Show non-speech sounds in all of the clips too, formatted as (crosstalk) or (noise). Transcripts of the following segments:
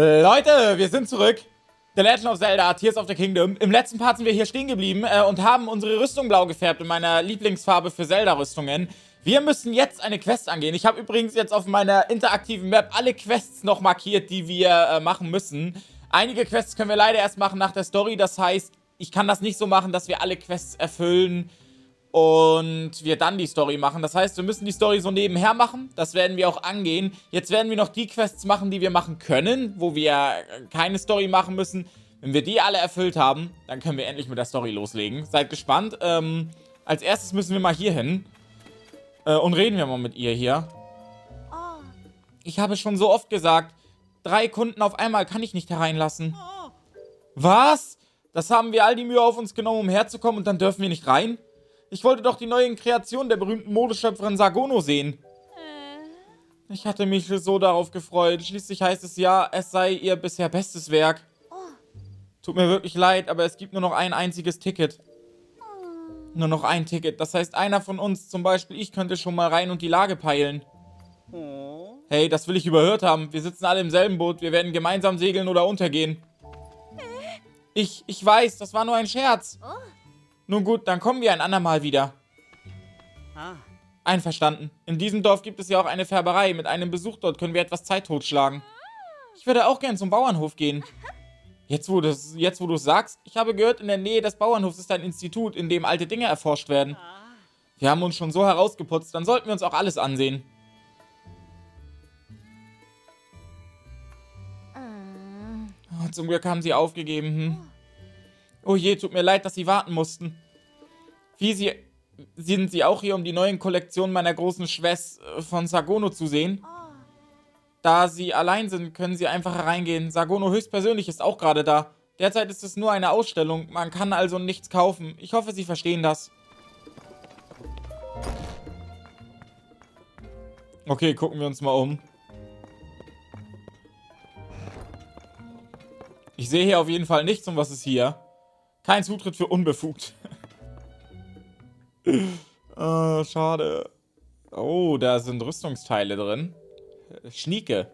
Leute, wir sind zurück. The Legend of Zelda, Tears of the Kingdom. Im letzten Part sind wir hier stehen geblieben äh, und haben unsere Rüstung blau gefärbt in meiner Lieblingsfarbe für Zelda-Rüstungen. Wir müssen jetzt eine Quest angehen. Ich habe übrigens jetzt auf meiner interaktiven Map alle Quests noch markiert, die wir äh, machen müssen. Einige Quests können wir leider erst machen nach der Story. Das heißt, ich kann das nicht so machen, dass wir alle Quests erfüllen und wir dann die Story machen. Das heißt, wir müssen die Story so nebenher machen. Das werden wir auch angehen. Jetzt werden wir noch die Quests machen, die wir machen können, wo wir keine Story machen müssen. Wenn wir die alle erfüllt haben, dann können wir endlich mit der Story loslegen. Seid gespannt. Ähm, als erstes müssen wir mal hier hin. Äh, und reden wir mal mit ihr hier. Ich habe schon so oft gesagt, drei Kunden auf einmal kann ich nicht hereinlassen. Was? Das haben wir all die Mühe auf uns genommen, um herzukommen und dann dürfen wir nicht rein? Ich wollte doch die neuen Kreationen der berühmten Modeschöpferin Sargono sehen. Ich hatte mich so darauf gefreut. Schließlich heißt es ja, es sei ihr bisher bestes Werk. Tut mir wirklich leid, aber es gibt nur noch ein einziges Ticket. Nur noch ein Ticket. Das heißt, einer von uns, zum Beispiel ich, könnte schon mal rein und die Lage peilen. Hey, das will ich überhört haben. Wir sitzen alle im selben Boot. Wir werden gemeinsam segeln oder untergehen. Ich, ich weiß, das war nur ein Scherz. Nun gut, dann kommen wir ein andermal wieder. Einverstanden. In diesem Dorf gibt es ja auch eine Färberei. Mit einem Besuch dort können wir etwas Zeit totschlagen. Ich würde auch gern zum Bauernhof gehen. Jetzt, wo du es jetzt, wo du sagst, ich habe gehört, in der Nähe des Bauernhofs ist ein Institut, in dem alte Dinge erforscht werden. Wir haben uns schon so herausgeputzt, dann sollten wir uns auch alles ansehen. Oh, zum Glück haben sie aufgegeben. Hm. Oh je, tut mir leid, dass sie warten mussten. Wie sie... Sind sie auch hier, um die neuen Kollektionen meiner großen Schwester von Sagono zu sehen? Da sie allein sind, können sie einfach hereingehen. Sagono höchstpersönlich ist auch gerade da. Derzeit ist es nur eine Ausstellung. Man kann also nichts kaufen. Ich hoffe, Sie verstehen das. Okay, gucken wir uns mal um. Ich sehe hier auf jeden Fall nichts. Und was ist hier? Kein Zutritt für unbefugt. oh, (laughs) schade. Oh, da sind Rüstungsteile drin. Schnieke.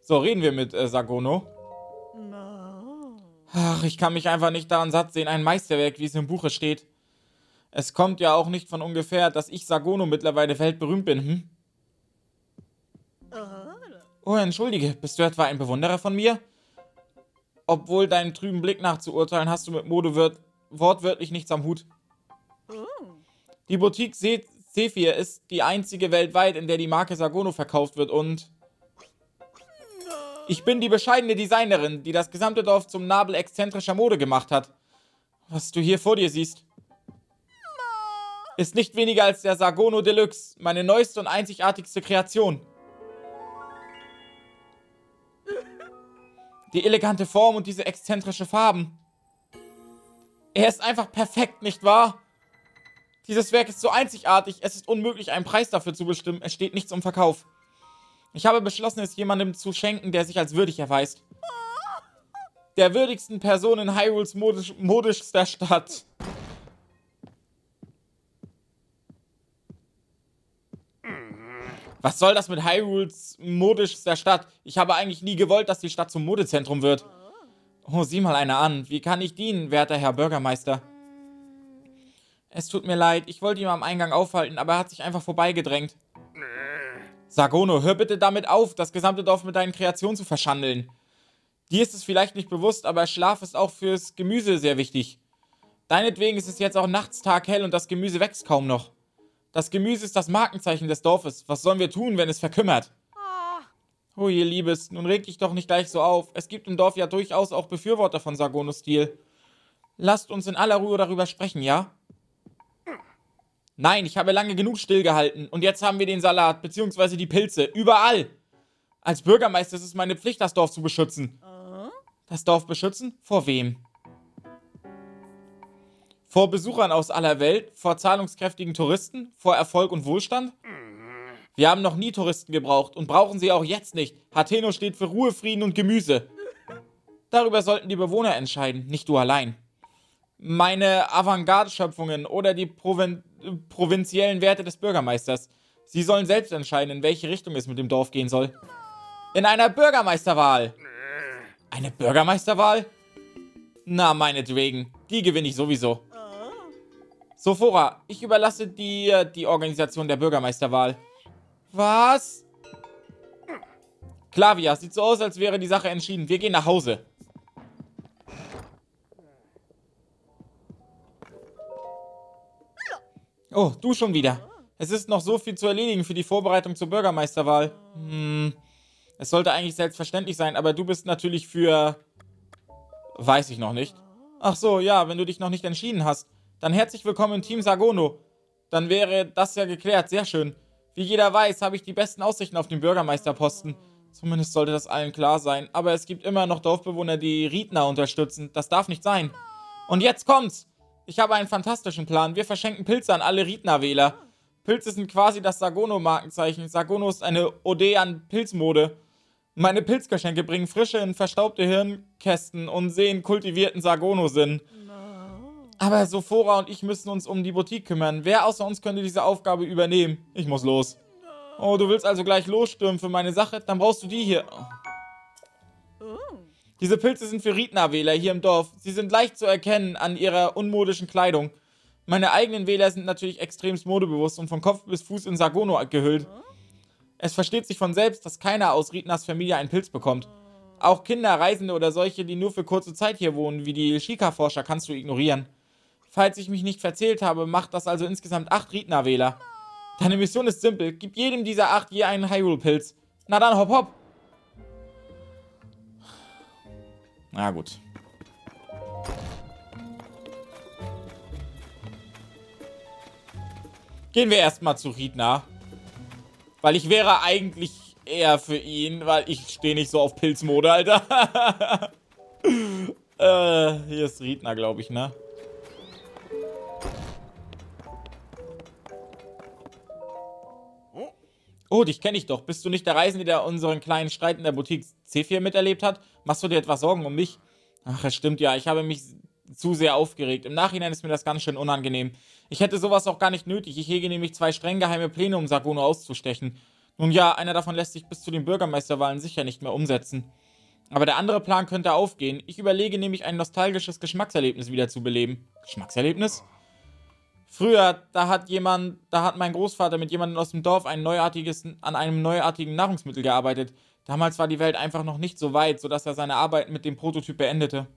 So, reden wir mit äh, Sagono. Ach, ich kann mich einfach nicht daran satt sehen. Ein Meisterwerk, wie es im Buche steht. Es kommt ja auch nicht von ungefähr, dass ich Sagono mittlerweile weltberühmt bin, hm? Oh, entschuldige, bist du etwa ein Bewunderer von mir? Obwohl deinem trüben Blick nachzuurteilen, hast du mit Mode wortwörtlich nichts am Hut. Die Boutique Se Sephir ist die einzige weltweit, in der die Marke Sagono verkauft wird und... Ich bin die bescheidene Designerin, die das gesamte Dorf zum Nabel exzentrischer Mode gemacht hat. Was du hier vor dir siehst, ist nicht weniger als der Sagono Deluxe, meine neueste und einzigartigste Kreation. Die elegante Form und diese exzentrische Farben. Er ist einfach perfekt, nicht wahr? Dieses Werk ist so einzigartig, es ist unmöglich, einen Preis dafür zu bestimmen. Es steht nichts um Verkauf. Ich habe beschlossen, es jemandem zu schenken, der sich als würdig erweist. Der würdigsten Person in Hyrules modisch, modischster Stadt. Was soll das mit Hyrules modischster Stadt? Ich habe eigentlich nie gewollt, dass die Stadt zum Modezentrum wird. Oh, sieh mal einer an. Wie kann ich dienen, werter Herr Bürgermeister? Es tut mir leid, ich wollte ihn am Eingang aufhalten, aber er hat sich einfach vorbeigedrängt. Sagono, hör bitte damit auf, das gesamte Dorf mit deinen Kreationen zu verschandeln. Dir ist es vielleicht nicht bewusst, aber Schlaf ist auch fürs Gemüse sehr wichtig. Deinetwegen ist es jetzt auch nachts taghell und das Gemüse wächst kaum noch. Das Gemüse ist das Markenzeichen des Dorfes. Was sollen wir tun, wenn es verkümmert? Oh, ihr Liebes, nun reg dich doch nicht gleich so auf. Es gibt im Dorf ja durchaus auch Befürworter von Sagonos Stil. Lasst uns in aller Ruhe darüber sprechen, ja? Nein, ich habe lange genug stillgehalten. Und jetzt haben wir den Salat, beziehungsweise die Pilze. Überall. Als Bürgermeister ist es meine Pflicht, das Dorf zu beschützen. Das Dorf beschützen? Vor wem? Vor Besuchern aus aller Welt? Vor zahlungskräftigen Touristen? Vor Erfolg und Wohlstand? Wir haben noch nie Touristen gebraucht und brauchen sie auch jetzt nicht. Hateno steht für Ruhe, Frieden und Gemüse. Darüber sollten die Bewohner entscheiden, nicht du allein. Meine Avantgarde-Schöpfungen oder die Provin provinziellen Werte des Bürgermeisters. Sie sollen selbst entscheiden, in welche Richtung es mit dem Dorf gehen soll. In einer Bürgermeisterwahl. Eine Bürgermeisterwahl? Na, meinetwegen. Die gewinne ich sowieso. Sophora, ich überlasse dir die Organisation der Bürgermeisterwahl. Was? Klavia, sieht so aus, als wäre die Sache entschieden. Wir gehen nach Hause. Oh, du schon wieder. Es ist noch so viel zu erledigen für die Vorbereitung zur Bürgermeisterwahl. Hm, es sollte eigentlich selbstverständlich sein, aber du bist natürlich für... Weiß ich noch nicht. Ach so, ja, wenn du dich noch nicht entschieden hast. Dann herzlich willkommen im Team Sagono. Dann wäre das ja geklärt. Sehr schön. Wie jeder weiß, habe ich die besten Aussichten auf den Bürgermeisterposten. Zumindest sollte das allen klar sein. Aber es gibt immer noch Dorfbewohner, die Riedner unterstützen. Das darf nicht sein. Und jetzt kommt's! Ich habe einen fantastischen Plan. Wir verschenken Pilze an alle Riedner-Wähler. Pilze sind quasi das Sagono-Markenzeichen. Sagono ist eine Ode an Pilzmode. Meine Pilzgeschenke bringen frische in verstaubte Hirnkästen und sehen kultivierten Sagono-Sinn. Aber Sophora und ich müssen uns um die Boutique kümmern. Wer außer uns könnte diese Aufgabe übernehmen? Ich muss los. Oh, du willst also gleich losstürmen für meine Sache? Dann brauchst du die hier. Diese Pilze sind für Riedner-Wähler hier im Dorf. Sie sind leicht zu erkennen an ihrer unmodischen Kleidung. Meine eigenen Wähler sind natürlich extremst modebewusst und von Kopf bis Fuß in Sargono gehüllt. Es versteht sich von selbst, dass keiner aus Riedners Familie einen Pilz bekommt. Auch Kinder, Reisende oder solche, die nur für kurze Zeit hier wohnen, wie die Shika-Forscher, kannst du ignorieren. Falls ich mich nicht verzählt habe, macht das also insgesamt acht Riedner-Wähler. Deine Mission ist simpel. Gib jedem dieser acht je einen Hyrule-Pilz. Na dann, hopp, hopp. Na gut. Gehen wir erstmal zu Riedner. Weil ich wäre eigentlich eher für ihn, weil ich stehe nicht so auf Pilzmode, Alter. (laughs) äh, hier ist Riedner, glaube ich, ne? Oh, dich kenne ich doch. Bist du nicht der Reisende, der unseren kleinen Streit in der Boutique C4 miterlebt hat? Machst du dir etwas Sorgen um mich? Ach, es stimmt ja. Ich habe mich zu sehr aufgeregt. Im Nachhinein ist mir das ganz schön unangenehm. Ich hätte sowas auch gar nicht nötig. Ich hege nämlich zwei streng geheime Pläne, um Sagono auszustechen. Nun ja, einer davon lässt sich bis zu den Bürgermeisterwahlen sicher nicht mehr umsetzen. Aber der andere Plan könnte aufgehen. Ich überlege nämlich, ein nostalgisches Geschmackserlebnis wiederzubeleben. Geschmackserlebnis? Früher, da hat jemand, da hat mein Großvater mit jemandem aus dem Dorf ein neuartiges, an einem neuartigen Nahrungsmittel gearbeitet. Damals war die Welt einfach noch nicht so weit, sodass er seine Arbeit mit dem Prototyp beendete.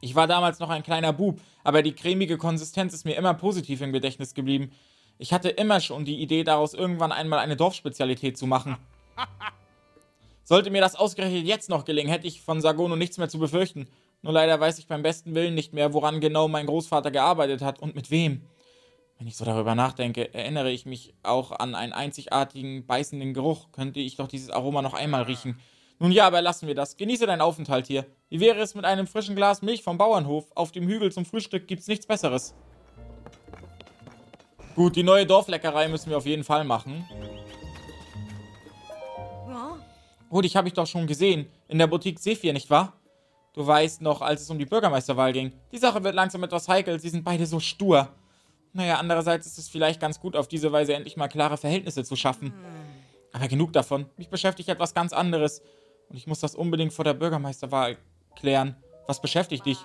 Ich war damals noch ein kleiner Bub, aber die cremige Konsistenz ist mir immer positiv im Gedächtnis geblieben. Ich hatte immer schon die Idee, daraus irgendwann einmal eine Dorfspezialität zu machen. (laughs) Sollte mir das ausgerechnet jetzt noch gelingen, hätte ich von Sagono nichts mehr zu befürchten. Nur leider weiß ich beim besten Willen nicht mehr, woran genau mein Großvater gearbeitet hat und mit wem. Wenn ich so darüber nachdenke, erinnere ich mich auch an einen einzigartigen, beißenden Geruch. Könnte ich doch dieses Aroma noch einmal riechen. Nun ja, aber lassen wir das. Genieße deinen Aufenthalt hier. Wie wäre es mit einem frischen Glas Milch vom Bauernhof? Auf dem Hügel zum Frühstück gibt's nichts Besseres. Gut, die neue Dorfleckerei müssen wir auf jeden Fall machen. Oh, dich habe ich doch schon gesehen. In der Boutique Sephir, nicht wahr? Du weißt noch, als es um die Bürgermeisterwahl ging. Die Sache wird langsam etwas heikel. Sie sind beide so stur. Naja, andererseits ist es vielleicht ganz gut, auf diese Weise endlich mal klare Verhältnisse zu schaffen. Aber genug davon. Mich beschäftigt etwas ganz anderes. Und ich muss das unbedingt vor der Bürgermeisterwahl klären. Was beschäftigt dich?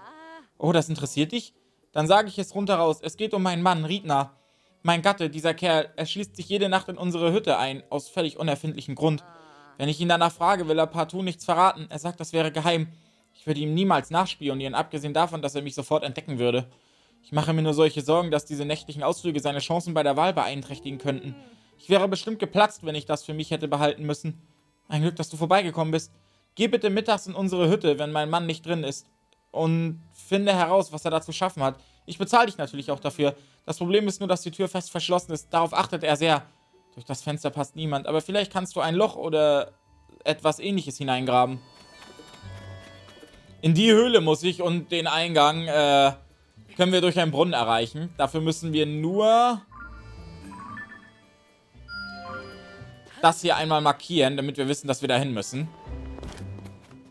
Oh, das interessiert dich? Dann sage ich es runter raus. Es geht um meinen Mann, Riedner. Mein Gatte, dieser Kerl, er schließt sich jede Nacht in unsere Hütte ein, aus völlig unerfindlichem Grund. Wenn ich ihn danach frage, will er partout nichts verraten. Er sagt, das wäre geheim. Ich würde ihm niemals nachspionieren, abgesehen davon, dass er mich sofort entdecken würde. Ich mache mir nur solche Sorgen, dass diese nächtlichen Ausflüge seine Chancen bei der Wahl beeinträchtigen könnten. Ich wäre bestimmt geplatzt, wenn ich das für mich hätte behalten müssen. Ein Glück, dass du vorbeigekommen bist. Geh bitte mittags in unsere Hütte, wenn mein Mann nicht drin ist. Und finde heraus, was er da zu schaffen hat. Ich bezahle dich natürlich auch dafür. Das Problem ist nur, dass die Tür fest verschlossen ist. Darauf achtet er sehr. Durch das Fenster passt niemand. Aber vielleicht kannst du ein Loch oder etwas ähnliches hineingraben. In die Höhle muss ich und den Eingang, äh, können wir durch einen Brunnen erreichen. Dafür müssen wir nur das hier einmal markieren, damit wir wissen, dass wir dahin müssen.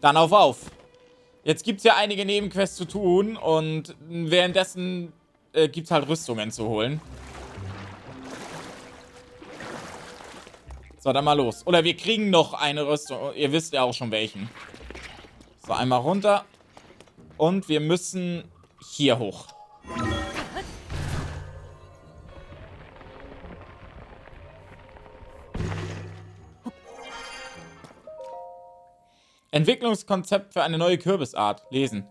Dann auf auf. Jetzt gibt es ja einige Nebenquests zu tun und währenddessen äh, gibt es halt Rüstungen zu holen. So, dann mal los. Oder wir kriegen noch eine Rüstung. Ihr wisst ja auch schon welchen. So, einmal runter. Und wir müssen hier hoch. Entwicklungskonzept für eine neue Kürbisart. Lesen.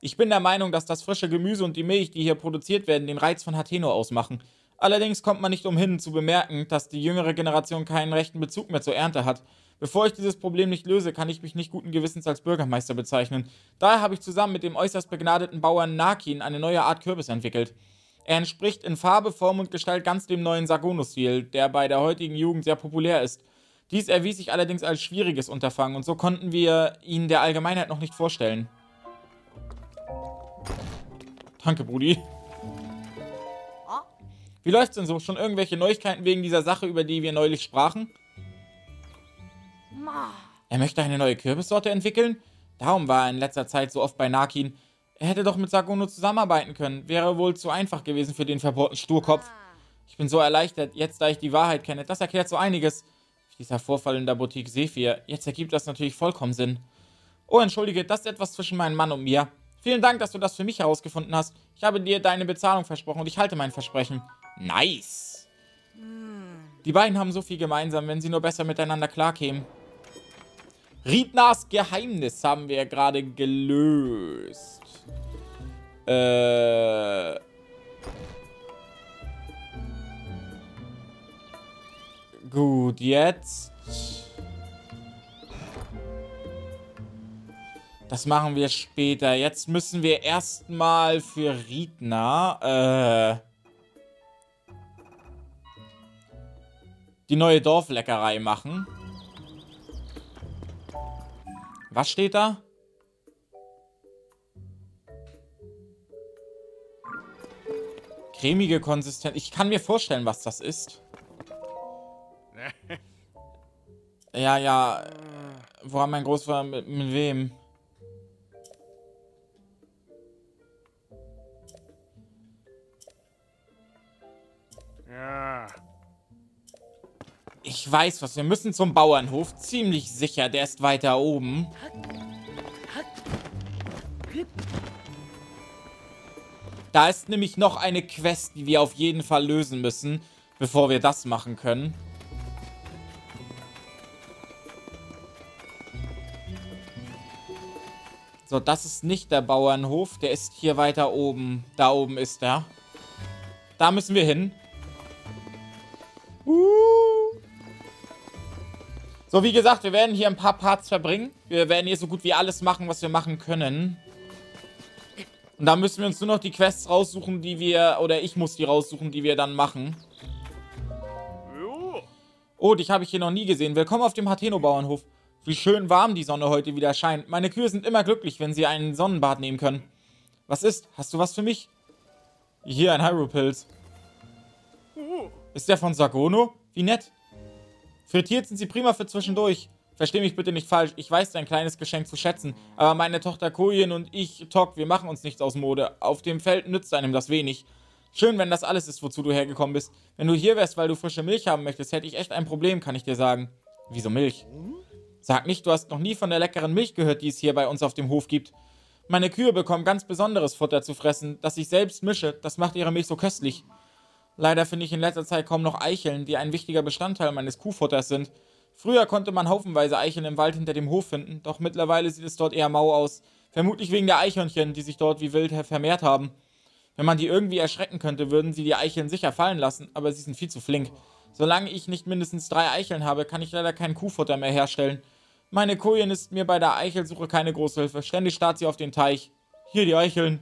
Ich bin der Meinung, dass das frische Gemüse und die Milch, die hier produziert werden, den Reiz von Hateno ausmachen. Allerdings kommt man nicht umhin zu bemerken, dass die jüngere Generation keinen rechten Bezug mehr zur Ernte hat. Bevor ich dieses Problem nicht löse, kann ich mich nicht guten Gewissens als Bürgermeister bezeichnen. Daher habe ich zusammen mit dem äußerst begnadeten Bauern Nakin eine neue Art Kürbis entwickelt. Er entspricht in Farbe, Form und Gestalt ganz dem neuen Sagono-Stil, der bei der heutigen Jugend sehr populär ist. Dies erwies sich allerdings als schwieriges Unterfangen und so konnten wir ihn der Allgemeinheit noch nicht vorstellen. Danke, Brudi. Wie läuft's denn so? Schon irgendwelche Neuigkeiten wegen dieser Sache, über die wir neulich sprachen? Er möchte eine neue Kürbissorte entwickeln? Darum war er in letzter Zeit so oft bei Nakin. Er hätte doch mit Sagono zusammenarbeiten können. Wäre wohl zu einfach gewesen für den verbohrten Sturkopf. Ich bin so erleichtert, jetzt da ich die Wahrheit kenne. Das erklärt so einiges. Dieser Vorfall in der Boutique Sephir. Jetzt ergibt das natürlich vollkommen Sinn. Oh, entschuldige, das ist etwas zwischen meinem Mann und mir. Vielen Dank, dass du das für mich herausgefunden hast. Ich habe dir deine Bezahlung versprochen und ich halte mein Versprechen. Nice. Die beiden haben so viel gemeinsam, wenn sie nur besser miteinander klarkämen. Riednas Geheimnis haben wir gerade gelöst. Äh... Gut, jetzt... Das machen wir später. Jetzt müssen wir erstmal für Riedna, äh... die neue Dorfleckerei machen. Was steht da? Cremige Konsistenz. Ich kann mir vorstellen, was das ist. (laughs) Ja, ja. Wo haben mein Großvater mit, mit wem? Ich weiß was. Wir müssen zum Bauernhof. Ziemlich sicher. Der ist weiter oben. Da ist nämlich noch eine Quest, die wir auf jeden Fall lösen müssen, bevor wir das machen können. So, das ist nicht der Bauernhof. Der ist hier weiter oben. Da oben ist er. Da müssen wir hin. So, wie gesagt, wir werden hier ein paar Parts verbringen. Wir werden hier so gut wie alles machen, was wir machen können. Und da müssen wir uns nur noch die Quests raussuchen, die wir... Oder ich muss die raussuchen, die wir dann machen. Oh, dich habe ich hier noch nie gesehen. Willkommen auf dem Hateno-Bauernhof. Wie schön warm die Sonne heute wieder scheint. Meine Kühe sind immer glücklich, wenn sie einen Sonnenbad nehmen können. Was ist? Hast du was für mich? Hier, ein Hyrule-Pilz. Ist der von Sagono? Wie nett. Frittiert sind sie prima für zwischendurch. Versteh mich bitte nicht falsch, ich weiß dein kleines Geschenk zu schätzen, aber meine Tochter Kojen und ich, Tok, wir machen uns nichts aus Mode. Auf dem Feld nützt einem das wenig. Schön, wenn das alles ist, wozu du hergekommen bist. Wenn du hier wärst, weil du frische Milch haben möchtest, hätte ich echt ein Problem, kann ich dir sagen. Wieso Milch? Sag nicht, du hast noch nie von der leckeren Milch gehört, die es hier bei uns auf dem Hof gibt. Meine Kühe bekommen ganz besonderes Futter zu fressen, das ich selbst mische. Das macht ihre Milch so köstlich. Leider finde ich in letzter Zeit kaum noch Eicheln, die ein wichtiger Bestandteil meines Kuhfutters sind. Früher konnte man haufenweise Eicheln im Wald hinter dem Hof finden, doch mittlerweile sieht es dort eher mau aus. Vermutlich wegen der Eichhörnchen, die sich dort wie wild vermehrt haben. Wenn man die irgendwie erschrecken könnte, würden sie die Eicheln sicher fallen lassen, aber sie sind viel zu flink. Solange ich nicht mindestens drei Eicheln habe, kann ich leider kein Kuhfutter mehr herstellen. Meine Kojen ist mir bei der Eichelsuche keine große Hilfe. Ständig starrt sie auf den Teich. Hier die Eicheln.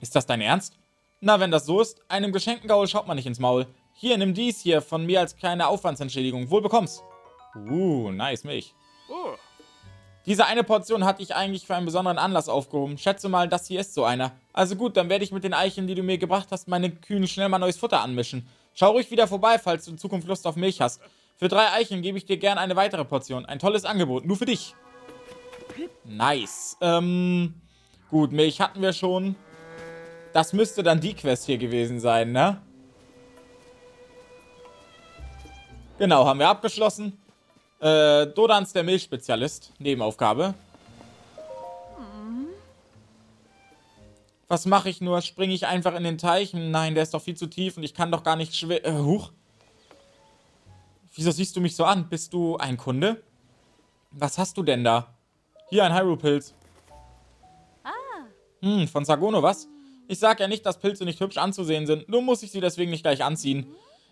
Ist das dein Ernst? Na, wenn das so ist, einem geschenkten Gaul schaut man nicht ins Maul. Hier, nimm dies hier von mir als kleine Aufwandsentschädigung. Wohl bekommst. Uh, nice Milch. Diese eine Portion hatte ich eigentlich für einen besonderen Anlass aufgehoben. Schätze mal, das hier ist so einer. Also gut, dann werde ich mit den Eicheln, die du mir gebracht hast, meine Kühen schnell mal neues Futter anmischen. Schau ruhig wieder vorbei, falls du in Zukunft Lust auf Milch hast. Für drei Eicheln gebe ich dir gern eine weitere Portion. Ein tolles Angebot, nur für dich. Nice. Ähm, gut, Milch hatten wir schon. Das müsste dann die Quest hier gewesen sein, ne? Genau, haben wir abgeschlossen. Äh, Dodans der Milchspezialist. Nebenaufgabe. Was mache ich nur? Springe ich einfach in den Teich? Nein, der ist doch viel zu tief und ich kann doch gar nicht schwer... Äh, huch. Wieso siehst du mich so an? Bist du ein Kunde? Was hast du denn da? Hier, ein Hyrule-Pilz. Ah. Hm, von Sagono, was? Ich sag ja nicht, dass Pilze nicht hübsch anzusehen sind. Nur muss ich sie deswegen nicht gleich anziehen.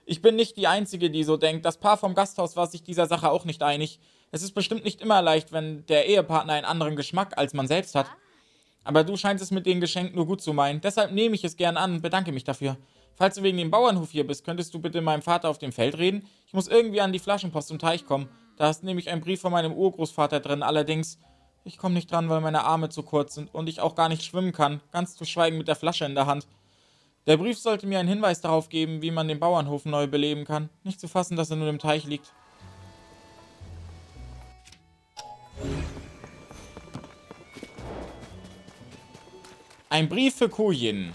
Ich bin nicht die Einzige, die so denkt. Das Paar vom Gasthaus war sich dieser Sache auch nicht einig. Es ist bestimmt nicht immer leicht, wenn der Ehepartner einen anderen Geschmack als man selbst hat. Aber du scheinst es mit dem Geschenk nur gut zu meinen. Deshalb nehme ich es gern an und bedanke mich dafür. Falls du wegen dem Bauernhof hier bist, könntest du bitte meinem Vater auf dem Feld reden? Ich muss irgendwie an die Flaschenpost zum Teich kommen. Da ist nämlich ein Brief von meinem Urgroßvater drin. Allerdings, ich komme nicht dran, weil meine Arme zu kurz sind und ich auch gar nicht schwimmen kann. Ganz zu schweigen mit der Flasche in der Hand. Der Brief sollte mir einen Hinweis darauf geben, wie man den Bauernhof neu beleben kann. Nicht zu fassen, dass er nur im Teich liegt. Ein Brief für Kujin.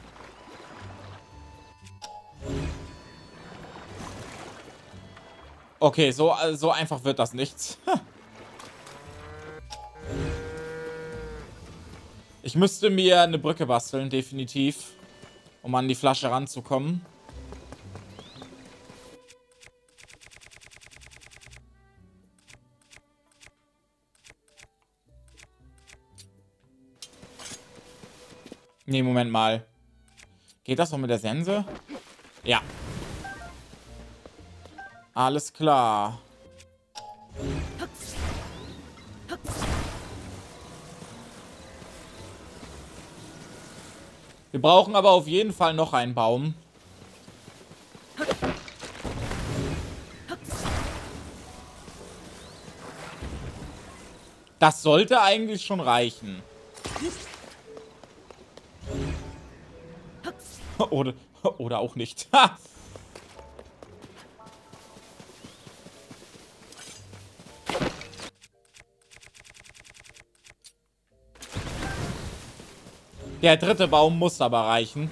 Okay, so, so einfach wird das nichts. Ich müsste mir eine Brücke basteln, definitiv. Um an die Flasche ranzukommen. Nee, Moment mal. Geht das noch mit der Sense? Ja. Alles klar. Wir brauchen aber auf jeden Fall noch einen Baum. Das sollte eigentlich schon reichen. (laughs) Oder, oder auch nicht. Der dritte Baum muss aber reichen.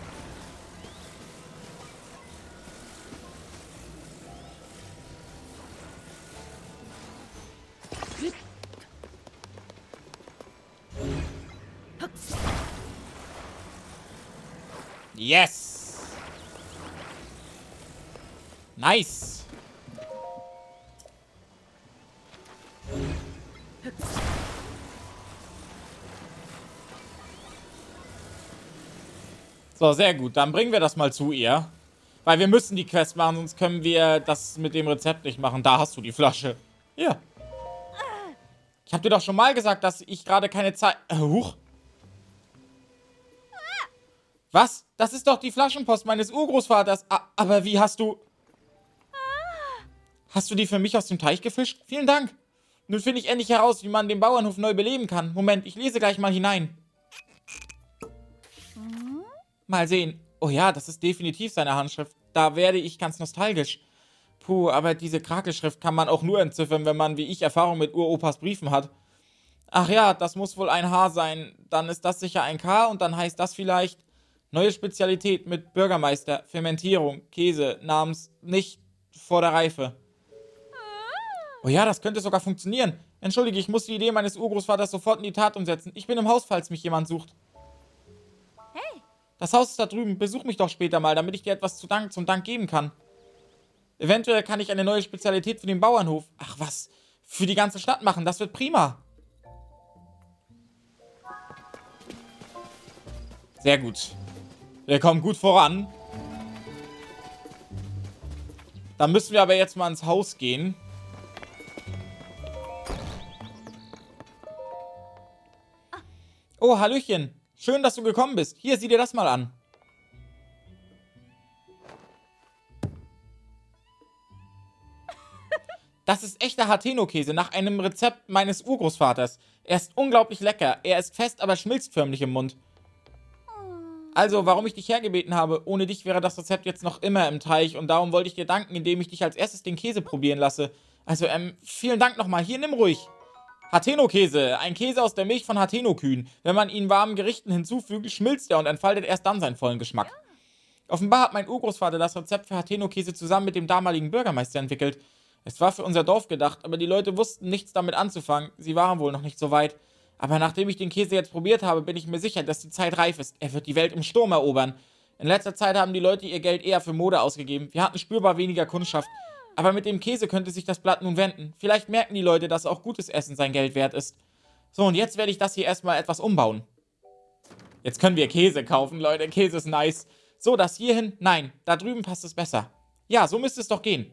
Yes! Nice! So, sehr gut. Dann bringen wir das mal zu ihr. Weil wir müssen die Quest machen, sonst können wir das mit dem Rezept nicht machen. Da hast du die Flasche. Ja. Ich hab dir doch schon mal gesagt, dass ich gerade keine Zeit... Äh, huch. Was? Das ist doch die Flaschenpost meines Urgroßvaters. Aber wie hast du... Hast du die für mich aus dem Teich gefischt? Vielen Dank. Nun finde ich endlich heraus, wie man den Bauernhof neu beleben kann. Moment, ich lese gleich mal hinein. Mal sehen. Oh ja, das ist definitiv seine Handschrift. Da werde ich ganz nostalgisch. Puh, aber diese Krakelschrift kann man auch nur entziffern, wenn man wie ich Erfahrung mit Uropas Briefen hat. Ach ja, das muss wohl ein H sein. Dann ist das sicher ein K und dann heißt das vielleicht neue Spezialität mit Bürgermeister, Fermentierung, Käse, namens nicht vor der Reife. Oh ja, das könnte sogar funktionieren. Entschuldige, ich muss die Idee meines Urgroßvaters sofort in die Tat umsetzen. Ich bin im Haus, falls mich jemand sucht. Das Haus ist da drüben. Besuch mich doch später mal, damit ich dir etwas zu Dank, zum Dank geben kann. Eventuell kann ich eine neue Spezialität für den Bauernhof. Ach was, für die ganze Stadt machen. Das wird prima. Sehr gut. Wir kommen gut voran. Dann müssen wir aber jetzt mal ins Haus gehen. Oh, Hallöchen. Schön, dass du gekommen bist. Hier, sieh dir das mal an. Das ist echter Hateno-Käse nach einem Rezept meines Urgroßvaters. Er ist unglaublich lecker. Er ist fest, aber schmilzt förmlich im Mund. Also, warum ich dich hergebeten habe, ohne dich wäre das Rezept jetzt noch immer im Teich und darum wollte ich dir danken, indem ich dich als erstes den Käse probieren lasse. Also, ähm, vielen Dank nochmal. Hier, nimm ruhig. Hateno-Käse. Ein Käse aus der Milch von Hateno-Kühen. Wenn man ihn warmen Gerichten hinzufügt, schmilzt er und entfaltet erst dann seinen vollen Geschmack. Offenbar hat mein Urgroßvater das Rezept für Hateno-Käse zusammen mit dem damaligen Bürgermeister entwickelt. Es war für unser Dorf gedacht, aber die Leute wussten nichts damit anzufangen. Sie waren wohl noch nicht so weit. Aber nachdem ich den Käse jetzt probiert habe, bin ich mir sicher, dass die Zeit reif ist. Er wird die Welt im Sturm erobern. In letzter Zeit haben die Leute ihr Geld eher für Mode ausgegeben. Wir hatten spürbar weniger Kundschaft. Aber mit dem Käse könnte sich das Blatt nun wenden. Vielleicht merken die Leute, dass auch gutes Essen sein Geld wert ist. So, und jetzt werde ich das hier erstmal etwas umbauen. Jetzt können wir Käse kaufen, Leute. Käse ist nice. So, das hierhin. Nein, da drüben passt es besser. Ja, so müsste es doch gehen.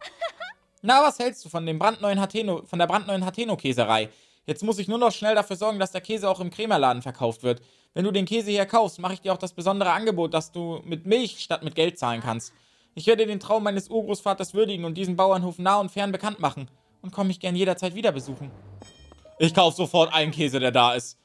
(laughs) Na, was hältst du von dem brandneuen Hateno, von der brandneuen Hateno-Käserei? Jetzt muss ich nur noch schnell dafür sorgen, dass der Käse auch im Krämerladen verkauft wird. Wenn du den Käse hier kaufst, mache ich dir auch das besondere Angebot, dass du mit Milch statt mit Geld zahlen kannst. Ich werde den Traum meines Urgroßvaters würdigen und diesen Bauernhof nah und fern bekannt machen. Und komme mich gern jederzeit wieder besuchen. Ich kaufe sofort allen Käse, der da ist.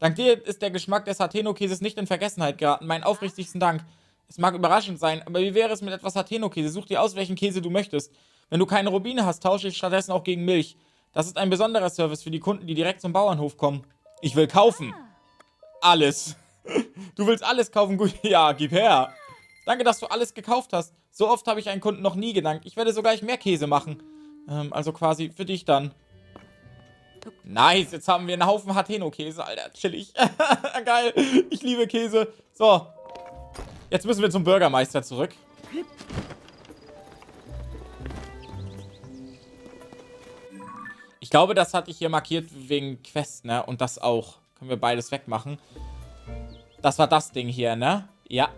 Dank dir ist der Geschmack des Hateno-Käses nicht in Vergessenheit geraten. Mein aufrichtigsten Dank. Es mag überraschend sein, aber wie wäre es mit etwas Hateno-Käse? Such dir aus, welchen Käse du möchtest. Wenn du keine Rubine hast, tausche ich stattdessen auch gegen Milch. Das ist ein besonderer Service für die Kunden, die direkt zum Bauernhof kommen. Ich will kaufen. Alles. Du willst alles kaufen? Gut, ja, gib her. Danke, dass du alles gekauft hast. So oft habe ich einen Kunden noch nie gedankt. Ich werde sogar mehr Käse machen. Ähm, also quasi für dich dann. Nice, jetzt haben wir einen Haufen Hateno-Käse, Alter. Chillig. (laughs) Geil. Ich liebe Käse. So. Jetzt müssen wir zum Bürgermeister zurück. Glaube, das hatte ich hier markiert wegen Quest, ne? Und das auch. Können wir beides wegmachen. Das war das Ding hier, ne? Ja.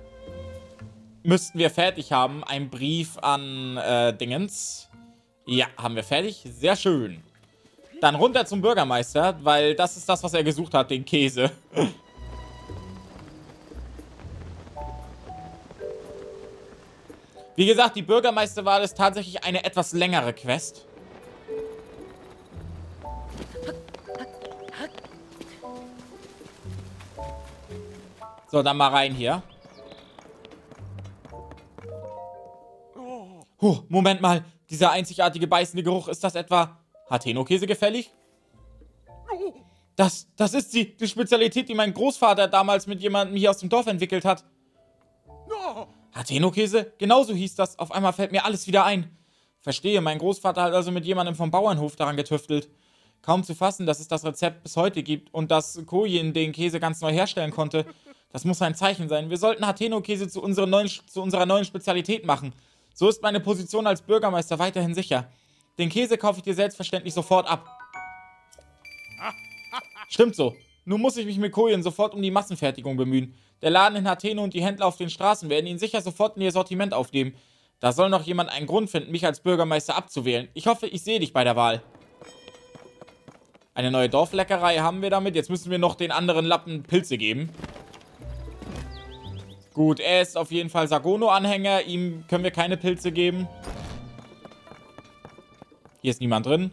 Müssten wir fertig haben. Ein Brief an äh, Dingens. Ja, haben wir fertig. Sehr schön. Dann runter zum Bürgermeister, weil das ist das, was er gesucht hat, den Käse. (laughs) Wie gesagt, die Bürgermeisterwahl ist tatsächlich eine etwas längere Quest. So, dann mal rein hier. Huh, Moment mal. Dieser einzigartige beißende Geruch, ist das etwa Hateno-Käse gefällig? Das, das ist sie, die Spezialität, die mein Großvater damals mit jemandem hier aus dem Dorf entwickelt hat. Hateno-Käse? Genauso hieß das. Auf einmal fällt mir alles wieder ein. Verstehe, mein Großvater hat also mit jemandem vom Bauernhof daran getüftelt. Kaum zu fassen, dass es das Rezept bis heute gibt und dass Kojin den Käse ganz neu herstellen konnte. Das muss ein Zeichen sein. Wir sollten Hateno-Käse zu, zu unserer neuen Spezialität machen. So ist meine Position als Bürgermeister weiterhin sicher. Den Käse kaufe ich dir selbstverständlich sofort ab. (laughs) Stimmt so. Nun muss ich mich mit Kojen sofort um die Massenfertigung bemühen. Der Laden in Hateno und die Händler auf den Straßen werden ihn sicher sofort in ihr Sortiment aufnehmen. Da soll noch jemand einen Grund finden, mich als Bürgermeister abzuwählen. Ich hoffe, ich sehe dich bei der Wahl. Eine neue Dorfleckerei haben wir damit. Jetzt müssen wir noch den anderen Lappen Pilze geben. Gut, er ist auf jeden Fall Sagono-Anhänger. Ihm können wir keine Pilze geben. Hier ist niemand drin.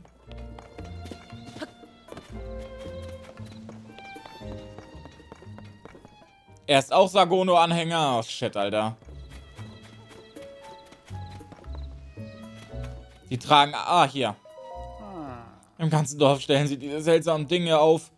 Er ist auch Sagono-Anhänger. Oh, shit, Alter. Die tragen... Ah, hier. Im ganzen Dorf stellen sie diese seltsamen Dinge auf.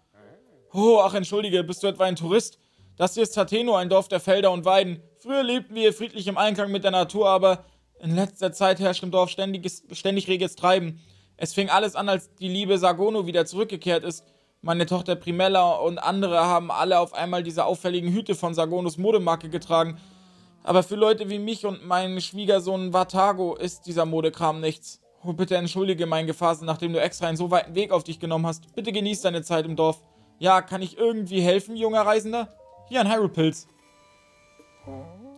Oh, ach, entschuldige, bist du etwa ein Tourist? Das hier ist Hateno, ein Dorf der Felder und Weiden. Früher lebten wir friedlich im Einklang mit der Natur, aber in letzter Zeit herrscht im Dorf ständiges, ständig reges Treiben. Es fing alles an, als die liebe Sargono wieder zurückgekehrt ist. Meine Tochter Primella und andere haben alle auf einmal diese auffälligen Hüte von Sargonos Modemarke getragen. Aber für Leute wie mich und meinen Schwiegersohn Vatago ist dieser Modekram nichts. Oh, bitte entschuldige mein Gefahren, nachdem du extra einen so weiten Weg auf dich genommen hast. Bitte genieß deine Zeit im Dorf. Ja, kann ich irgendwie helfen, junger Reisender? Hier ein Hyrule-Pilz.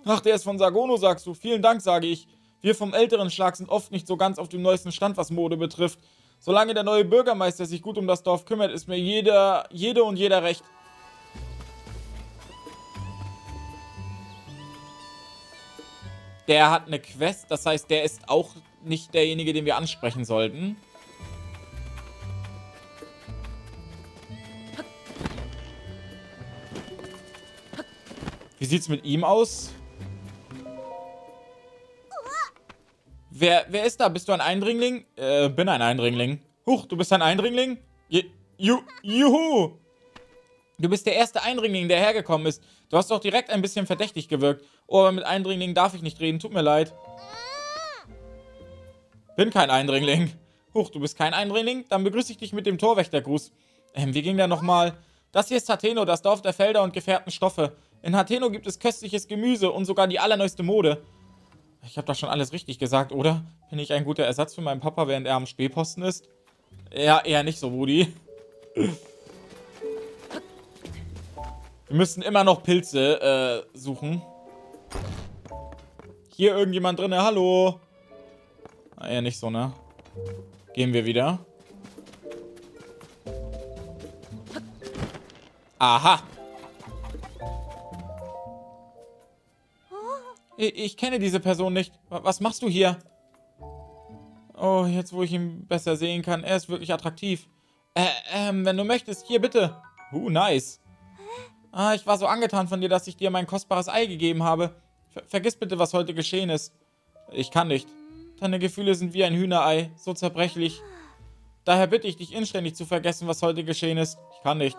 Ach, der ist von Sargono, sagst du. Vielen Dank, sage ich. Wir vom älteren Schlag sind oft nicht so ganz auf dem neuesten Stand, was Mode betrifft. Solange der neue Bürgermeister sich gut um das Dorf kümmert, ist mir jeder, jede und jeder recht. Der hat eine Quest, das heißt, der ist auch nicht derjenige, den wir ansprechen sollten. Wie sieht's mit ihm aus? Wer, wer ist da? Bist du ein Eindringling? Äh, bin ein Eindringling. Huch, du bist ein Eindringling? Je, ju, juhu! Du bist der erste Eindringling, der hergekommen ist. Du hast doch direkt ein bisschen verdächtig gewirkt. Oh, aber mit Eindringlingen darf ich nicht reden. Tut mir leid. Bin kein Eindringling. Huch, du bist kein Eindringling? Dann begrüße ich dich mit dem Torwächtergruß. Ähm, wie ging der nochmal? Das hier ist Hateno, das Dorf der Felder und gefärbten Stoffe. In Hateno gibt es köstliches Gemüse und sogar die allerneueste Mode. Ich habe doch schon alles richtig gesagt, oder? Bin ich ein guter Ersatz für meinen Papa, während er am Spähposten ist? Ja, eher nicht so, Woody. Wir müssen immer noch Pilze äh, suchen. Hier irgendjemand drin? Hallo? Na, eher nicht so, ne? Gehen wir wieder. Aha. Ich, kenne diese Person nicht. Was machst du hier? Oh, jetzt wo ich ihn besser sehen kann. Er ist wirklich attraktiv. Äh, ähm, wenn du möchtest, hier bitte. Uh, nice. Ah, ich war so angetan von dir, dass ich dir mein kostbares Ei gegeben habe. Ver vergiss bitte, was heute geschehen ist. Ich kann nicht. Deine Gefühle sind wie ein Hühnerei, so zerbrechlich. Daher bitte ich dich inständig zu vergessen, was heute geschehen ist. Ich kann nicht.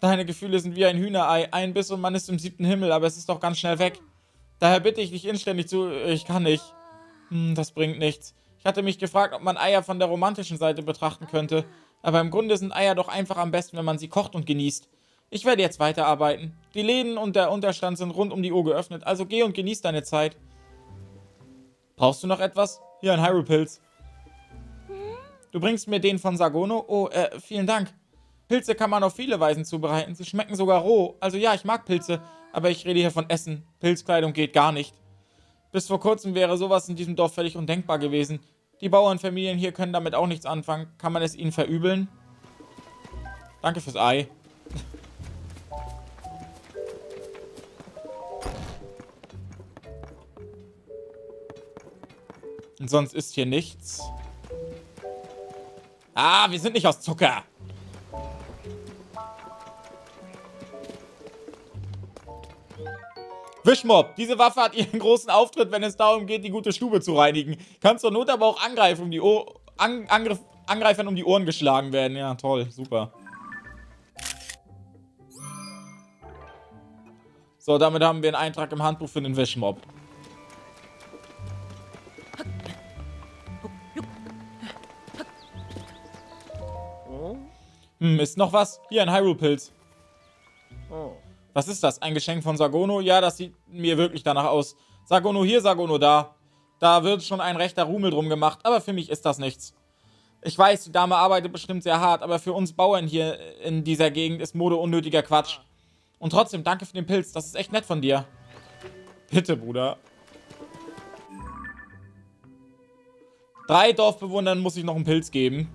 Deine Gefühle sind wie ein Hühnerei, ein Biss und man ist im siebten Himmel, aber es ist doch ganz schnell weg. Daher bitte ich dich inständig zu... Ich kann nicht. Hm, das bringt nichts. Ich hatte mich gefragt, ob man Eier von der romantischen Seite betrachten könnte. Aber im Grunde sind Eier doch einfach am besten, wenn man sie kocht und genießt. Ich werde jetzt weiterarbeiten. Die Läden und der Unterstand sind rund um die Uhr geöffnet, also geh und genieß deine Zeit. Brauchst du noch etwas? Hier ein Hyrule-Pilz. Du bringst mir den von Sagono? Oh, äh, vielen Dank. Pilze kann man auf viele Weisen zubereiten. Sie schmecken sogar roh. Also ja, ich mag Pilze, aber ich rede hier von Essen. Pilzkleidung geht gar nicht. Bis vor kurzem wäre sowas in diesem Dorf völlig undenkbar gewesen. Die Bauernfamilien hier können damit auch nichts anfangen. Kann man es ihnen verübeln? Danke fürs Ei. Und sonst ist hier nichts. Ah, wir sind nicht aus Zucker. Wischmob, diese Waffe hat ihren großen Auftritt, wenn es darum geht, die gute Stube zu reinigen. Kann zur Not aber auch angreifen, um die Ohr An Angriff Angreifern um die Ohren geschlagen werden. Ja, toll, super. So, damit haben wir einen Eintrag im Handbuch für den Wischmob. Hm, ist noch was? Hier, ein Hyrule-Pilz. Oh. Was ist das? Ein Geschenk von Sagono? Ja, das sieht mir wirklich danach aus. Sagono hier, Sagono da. Da wird schon ein rechter Rummel drum gemacht, aber für mich ist das nichts. Ich weiß, die Dame arbeitet bestimmt sehr hart, aber für uns Bauern hier in dieser Gegend ist Mode unnötiger Quatsch. Und trotzdem, danke für den Pilz, das ist echt nett von dir. Bitte, Bruder. Drei Dorfbewohnern muss ich noch einen Pilz geben.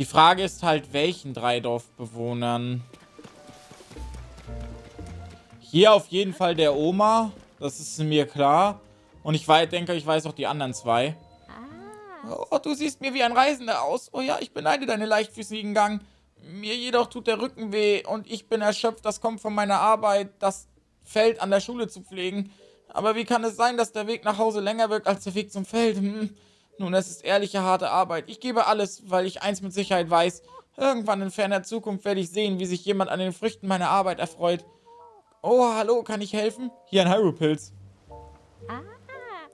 Die Frage ist halt, welchen drei Dorfbewohnern? Hier auf jeden Fall der Oma. Das ist mir klar. Und ich weiß, denke, ich weiß auch die anderen zwei. Ah. Oh, du siehst mir wie ein Reisender aus. Oh ja, ich beneide deinen leichtfüßigen Gang. Mir jedoch tut der Rücken weh und ich bin erschöpft. Das kommt von meiner Arbeit, das Feld an der Schule zu pflegen. Aber wie kann es sein, dass der Weg nach Hause länger wirkt als der Weg zum Feld? Hm. Nun, es ist ehrliche, harte Arbeit. Ich gebe alles, weil ich eins mit Sicherheit weiß. Irgendwann in ferner Zukunft werde ich sehen, wie sich jemand an den Früchten meiner Arbeit erfreut. Oh, hallo, kann ich helfen? Hier ein Hyrule-Pilz. Ah.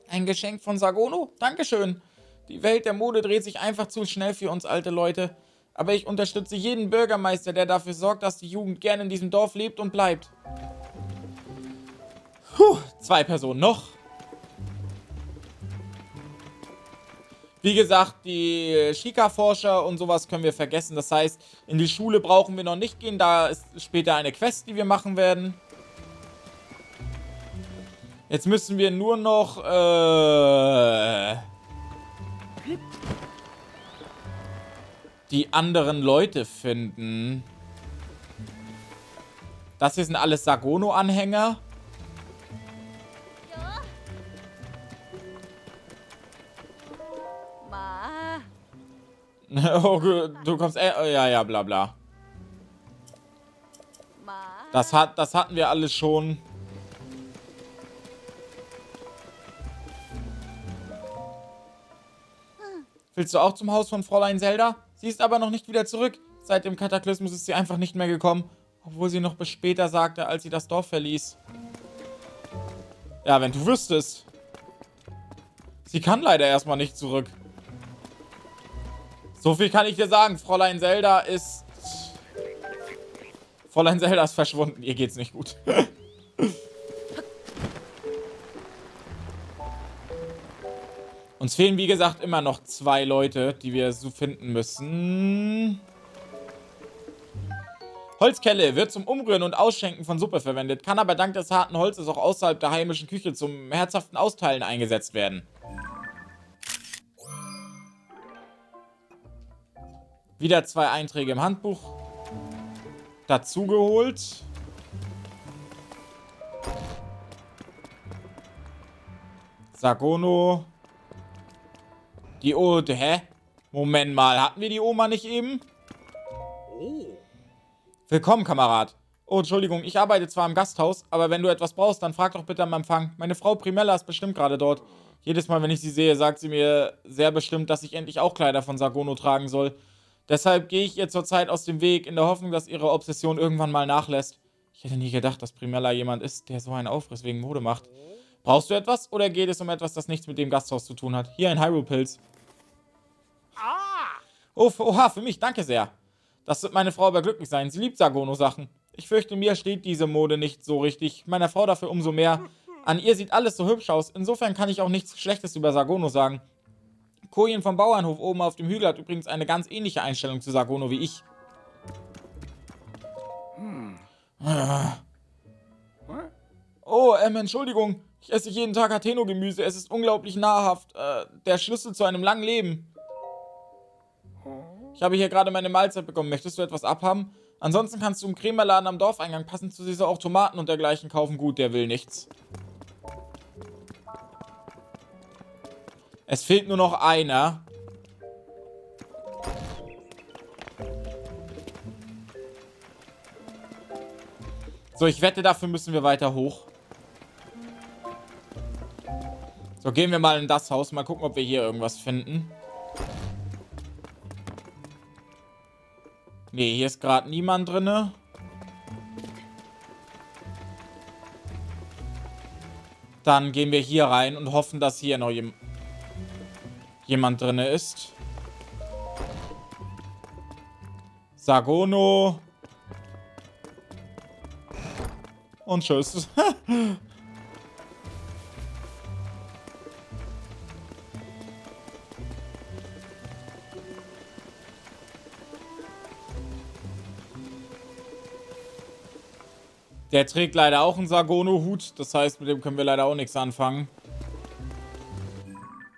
Ein Geschenk von Sagono? Dankeschön. Die Welt der Mode dreht sich einfach zu schnell für uns alte Leute. Aber ich unterstütze jeden Bürgermeister, der dafür sorgt, dass die Jugend gerne in diesem Dorf lebt und bleibt. Puh, zwei Personen noch. Wie gesagt, die Shika-Forscher und sowas können wir vergessen. Das heißt, in die Schule brauchen wir noch nicht gehen. Da ist später eine Quest, die wir machen werden. Jetzt müssen wir nur noch... Äh, die anderen Leute finden. Das hier sind alles Sagono-Anhänger. (laughs) oh, du kommst. Äh, ja, ja, bla bla. Das, hat, das hatten wir alles schon. Willst du auch zum Haus von Fräulein Zelda? Sie ist aber noch nicht wieder zurück. Seit dem Kataklysmus ist sie einfach nicht mehr gekommen. Obwohl sie noch bis später sagte, als sie das Dorf verließ. Ja, wenn du wüsstest. Sie kann leider erstmal nicht zurück. So viel kann ich dir sagen. Fräulein Zelda ist... Fräulein Zelda ist verschwunden. Ihr geht's nicht gut. (laughs) Uns fehlen, wie gesagt, immer noch zwei Leute, die wir so finden müssen. Holzkelle wird zum Umrühren und Ausschenken von Suppe verwendet, kann aber dank des harten Holzes auch außerhalb der heimischen Küche zum herzhaften Austeilen eingesetzt werden. Wieder zwei Einträge im Handbuch dazugeholt. Sagono. Die Ode, hä? Moment mal, hatten wir die Oma nicht eben? Oh. Willkommen, Kamerad. Oh, Entschuldigung, ich arbeite zwar im Gasthaus, aber wenn du etwas brauchst, dann frag doch bitte am Empfang. Meine Frau Primella ist bestimmt gerade dort. Jedes Mal, wenn ich sie sehe, sagt sie mir sehr bestimmt, dass ich endlich auch Kleider von Sagono tragen soll. Deshalb gehe ich ihr zurzeit aus dem Weg, in der Hoffnung, dass ihre Obsession irgendwann mal nachlässt. Ich hätte nie gedacht, dass Primella jemand ist, der so einen Aufriss wegen Mode macht. Brauchst du etwas oder geht es um etwas, das nichts mit dem Gasthaus zu tun hat? Hier ein Hyrule-Pilz. Oh, oha, für mich, danke sehr. Das wird meine Frau aber glücklich sein. Sie liebt Sagono-Sachen. Ich fürchte, mir steht diese Mode nicht so richtig. Meiner Frau dafür umso mehr. An ihr sieht alles so hübsch aus. Insofern kann ich auch nichts Schlechtes über Sagono sagen. Kojen vom Bauernhof oben auf dem Hügel hat übrigens eine ganz ähnliche Einstellung zu Sagono wie ich. Hm. Oh, ähm, Entschuldigung. Ich esse jeden Tag Hateno-Gemüse. Es ist unglaublich nahrhaft. Äh, der Schlüssel zu einem langen Leben. Ich habe hier gerade meine Mahlzeit bekommen. Möchtest du etwas abhaben? Ansonsten kannst du im Krämerladen am Dorfeingang passend zu dieser auch Tomaten und dergleichen kaufen. Gut, der will nichts. Es fehlt nur noch einer. So, ich wette, dafür müssen wir weiter hoch. So, gehen wir mal in das Haus. Mal gucken, ob wir hier irgendwas finden. Nee, hier ist gerade niemand drin. Dann gehen wir hier rein und hoffen, dass hier noch jem jemand drin ist. Sagono. Und tschüss. (laughs) Der trägt leider auch einen Sargono-Hut. Das heißt, mit dem können wir leider auch nichts anfangen.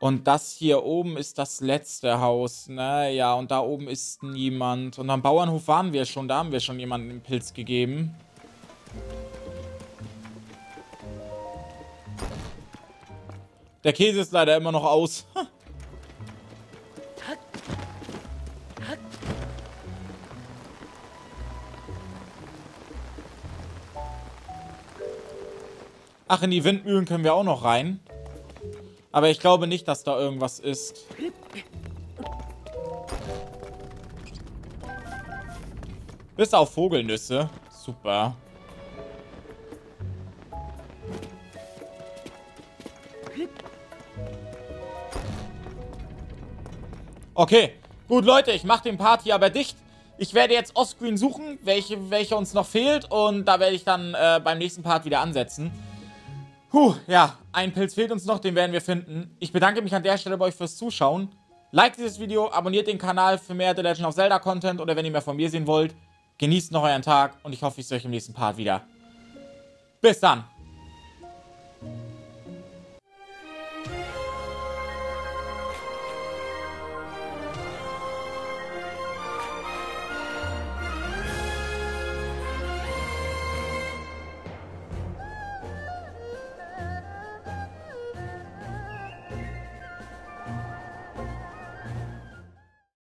Und das hier oben ist das letzte Haus. Naja, und da oben ist niemand. Und am Bauernhof waren wir schon. Da haben wir schon jemanden den Pilz gegeben. Der Käse ist leider immer noch aus. Ach, in die Windmühlen können wir auch noch rein. Aber ich glaube nicht, dass da irgendwas ist. Bis auf Vogelnüsse. Super. Okay. Gut, Leute, ich mache den Part hier aber dicht. Ich werde jetzt Offscreen suchen, welche, welche uns noch fehlt. Und da werde ich dann äh, beim nächsten Part wieder ansetzen. Puh, ja, ein Pilz fehlt uns noch, den werden wir finden. Ich bedanke mich an der Stelle bei euch fürs Zuschauen. Like dieses Video, abonniert den Kanal für mehr The Legend of Zelda Content oder wenn ihr mehr von mir sehen wollt. Genießt noch euren Tag und ich hoffe, ich sehe euch im nächsten Part wieder. Bis dann!